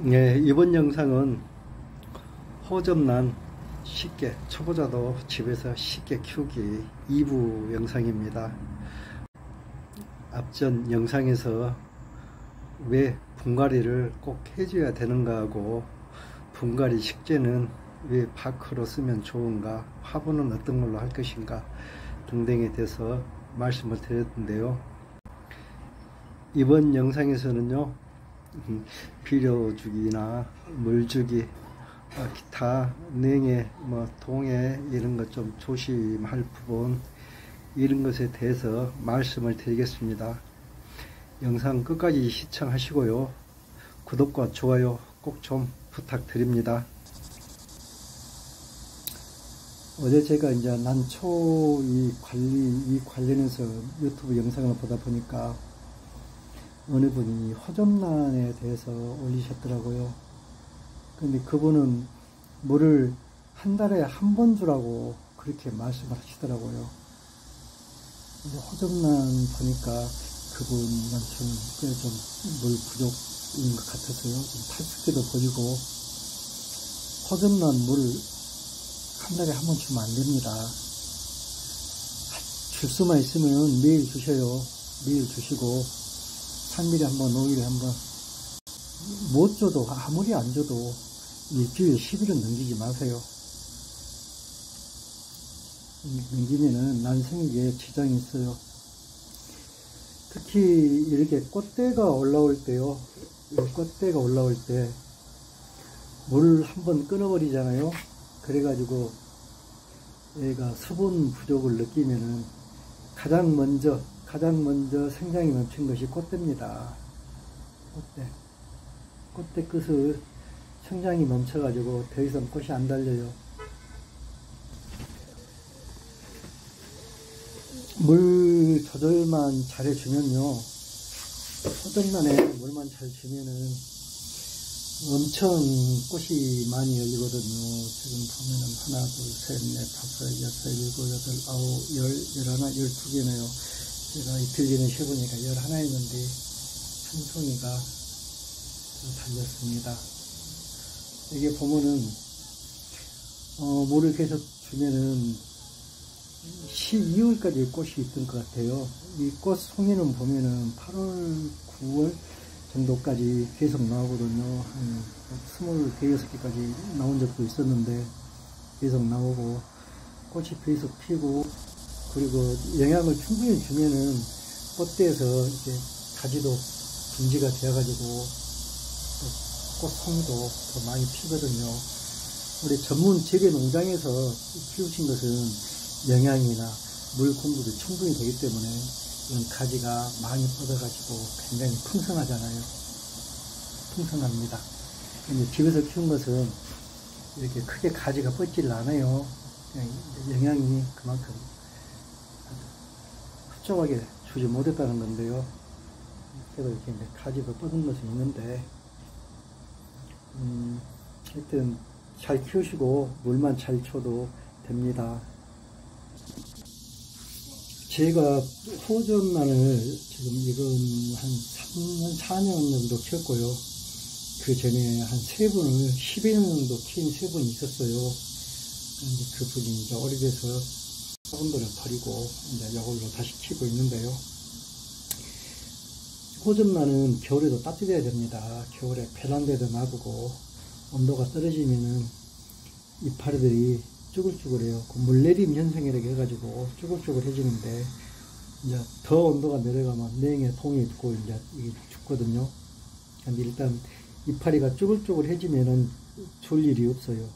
네, 이번 영상은 호접란 쉽게 초보자도 집에서 쉽게 키우기 2부 영상입니다. 앞전 영상에서 왜 분갈이를 꼭 해줘야 되는가 하고 분갈이 식재는 왜 파크로 쓰면 좋은가 화분은 어떤 걸로 할 것인가 등등에 대해서 말씀을 드렸는데요. 이번 영상에서는요 비료주기나 물주기 어, 기타 냉해 뭐 동해 이런 것 좀 조심할 부분 이런 것에 대해서 말씀을 드리겠습니다. 영상 끝까지 시청하시고요. 구독과 좋아요 꼭 좀 부탁드립니다. 어제 제가 이제 난초 이 관리 이 관련해서 유튜브 영상을 보다 보니까 어느 분이 허접란에 대해서 올리셨더라고요. 근데 그분은 물을 한 달에 한 번 주라고 그렇게 말씀을 하시더라고요. 근데 허접란 보니까 그분은 좀꽤좀물 부족인 것 같아서요. 좀 탈수기도 버리고 허접란 물을 한 달에 한 번 주면 안 됩니다. 줄 수만 있으면 매일 주셔요. 매일 주시고 3일에 한 번, 5일에 한 번. 못 줘도, 아무리 안 줘도 일주일 10일은 넘기지 마세요. 넘기면은 난생에게 지장이 있어요. 특히 이렇게 꽃대가 올라올 때요. 꽃대가 올라올 때 물 한 번 끊어버리잖아요. 그래가지고 얘가 수분 부족을 느끼면은 가장 먼저 가장 먼저 생장이 멈춘 것이 꽃대입니다. 꽃대. 꽃대 끝을 생장이 멈춰가지고 더 이상 꽃이 안 달려요. 물 조절만 잘해주면요. 소정란에 물만 잘 주면은 엄청 꽃이 많이 열리거든요. 지금 보면은 하나, 둘, 셋, 넷, 다섯, 여섯, 일곱, 여덟, 아홉, 열, 열하나, 열두 개네요. 제가 이틀 전에 쉬보니까 11했는데 한 송이가 달렸습니다. 이게 보면은 어, 물을 계속 주면은 12월까지 꽃이 있던 것 같아요. 이 꽃 송이는 보면은 8월, 9월 정도까지 계속 나오거든요. 한 25개까지 나온 적도 있었는데 계속 나오고 꽃이 계속 피고 그리고 영양을 충분히 주면은 꽃대에서 이제 가지도 분지가 되어가지고 꽃송이도 더 많이 피거든요. 우리 전문 재배 농장에서 키우신 것은 영양이나 물 공급이 충분히 되기 때문에 이런 가지가 많이 뻗어가지고 굉장히 풍성하잖아요. 풍성합니다. 근데 집에서 키운 것은 이렇게 크게 가지가 뻗질 않아요. 영양이 그만큼 흡족하게 주지 못했다는 건데요. 그래도 이렇게 이제 가지도 뻗은 것이 있는데, 음, 하여튼 잘 키우시고 물만 잘 쳐도 됩니다. 제가 호전란을 지금 이건 한 3년, 4년 정도 키웠고요. 그 전에 한 세 분을 10여 년 정도 키운 세 분이 있었어요. 근데 그 분이 이제 오래돼서 화분들을 버리고 이제 이걸로 다시 키고 있는데요. 호접란은 겨울에도 따뜻해야 됩니다. 겨울에 베란다에도 놔두고 온도가 떨어지면은 이파리들이 쭈글쭈글해요. 그 물내림 현상이라고 해가지고 쭈글쭈글해지는데 이제 더 온도가 내려가면 냉에 통이 있고 이제 이게 죽거든요. 근데 일단 이파리가 쭈글쭈글해지면은 줄 일이 없어요.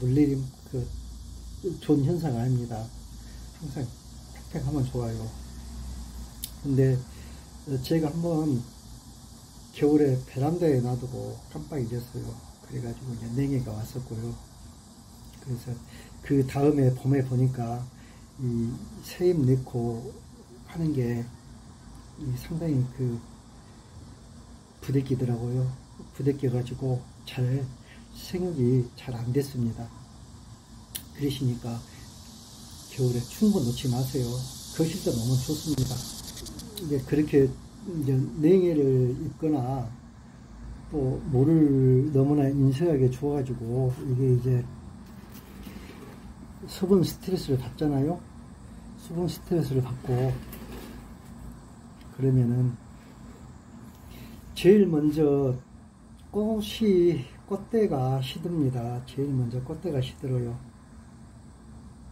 물내림 그 좋은 현상 아닙니다. 항상 팩팩하면 좋아요. 근데 제가 한번 겨울에 베란다에 놔두고 깜빡 잊었어요. 그래가지고 이제 냉해가 왔었고요. 그래서 그 다음에 봄에 보니까 이 새잎 넣고 하는 게 상당히 그 부대끼더라고요. 부대껴가지고 잘 생육이 잘 안 됐습니다. 그러시니까 겨울에 충분 넣지 마세요. 거실도 너무 좋습니다. 이제 그렇게 이제 냉해를 입거나 또 물을 너무나 인색하게 주어가지고 이게 이제 수분 스트레스를 받잖아요. 수분 스트레스를 받고 그러면은 제일 먼저 꽃이 꽃대가 시듭니다. 제일 먼저 꽃대가 시들어요.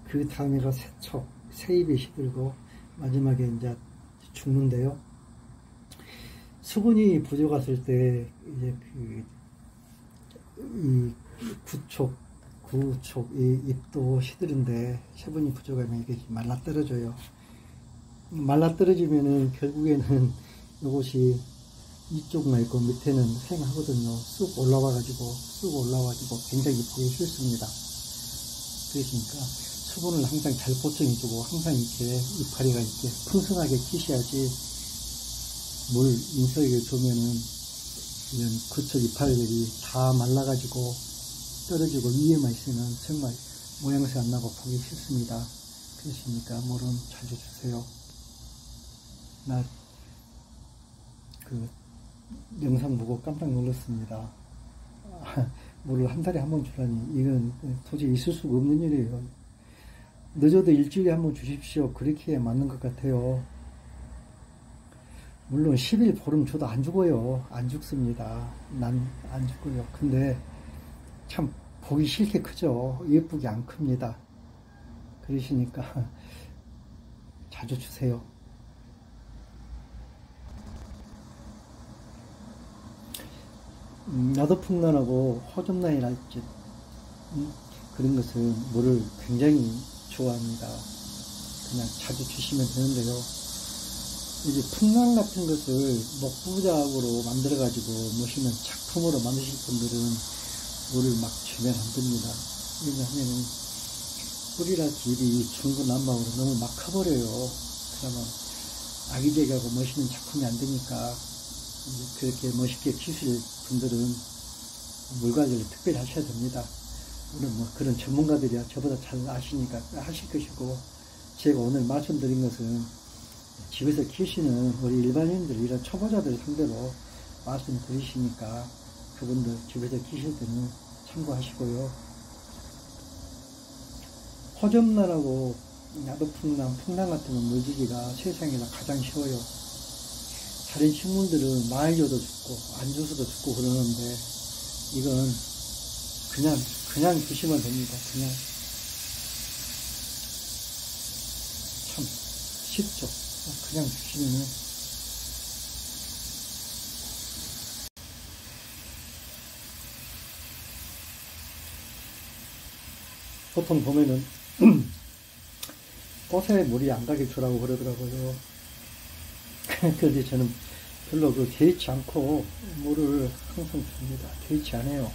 그 다음에가 세척, 세입이 시들고 마지막에 이제 죽는데요. 수분이 부족했을 때 이제 그 이 구촉, 구촉, 이 잎도 시들은데 수분이 부족하면 이게 말라 떨어져요. 말라 떨어지면은 결국에는 이것이 이쪽만 있고 밑에는 횡하거든요. 쑥 올라와가지고 쑥 올라와가지고 굉장히 보기 싫습니다. 그러니까 수분을 항상 잘 보충해주고 항상 이렇게 이파리가 이렇게 풍성하게 키셔야지 물 인석에 주면은 이런 그쪽 이파리들이 다 말라가지고 떨어지고 위에만 있으면 정말 모양새 안 나고 보기 싫습니다. 그러시니까 물은 자주 주세요. 나 그 영상 보고 깜짝 놀랐습니다. 물을 한 달에 한 번 주라니 이건 도저히 있을 수가 없는 일이에요. 늦어도 일주일에 한 번 주십시오. 그렇게 맞는 것 같아요. 물론 10일 보름 줘도 안 죽어요. 안 죽습니다. 난 안 죽고요. 근데 참 보기 싫게 크죠. 예쁘게 안 큽니다. 그러시니까 자주 주세요. 음, 나도 풍란하고 호접란이랄지 음, 그런 것은 물을 굉장히 좋아합니다. 그냥 자주 주시면 되는데요. 이제 풍란 같은 것을 목부작으로 만들어가지고 무시는 작품으로 만드실 분들은 물을 막 주면 안 됩니다. 왜냐하면 뿌리라 길이 중구난방으로 너무 막 커버려요. 그러면 아기자기하고 멋있는 작품이 안 되니까 그렇게 멋있게 키실 분들은 물 관리를 특별히 하셔야 됩니다. 오늘 뭐 그런 전문가들이야 저보다 잘 아시니까 하실 것이고 제가 오늘 말씀드린 것은 집에서 키우시는 우리 일반인들 이런 초보자들 상대로 말씀드리시니까 그분들 집에서 키실 때는 참고하시고요. 호접란하고 야도풍란, 풍란 같은 건 물주기가 세상에서 가장 쉬워요. 다른 식물들은 많이 줘도 죽고 안 줘서도 죽고 그러는데 이건 그냥 그냥 주시면 됩니다. 그냥 참 쉽죠. 그냥 주시면은 보통 보면은 꽃에 물이 안 가게 주라고 그러더라고요. 그런데 저는 별로 그 개의치 않고 물을 항상 줍니다. 개의치 않아요.